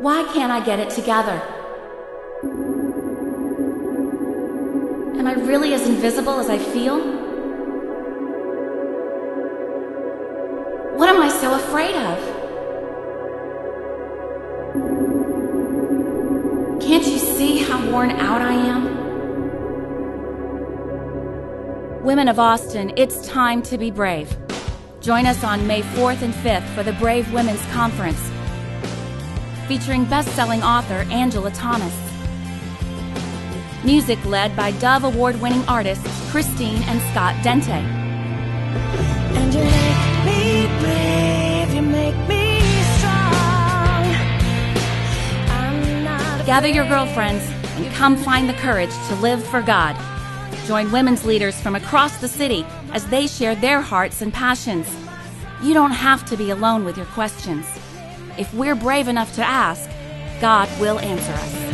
Why can't I get it together? Am I really as invisible as I feel? What am I so afraid of? Can't you see how worn out I am? Women of Austin, it's time to be brave. Join us on May 4th and 5th for the Brave Women's Conference, featuring best selling author Angela Thomas. Music led by Dove Award winning artists Christine and Scott Dente. And you make me brave, you make me strong. Gather your girlfriends and come find the courage to live for God. Join women's leaders from across the city as they share their hearts and passions. You don't have to be alone with your questions. If we're brave enough to ask, God will answer us.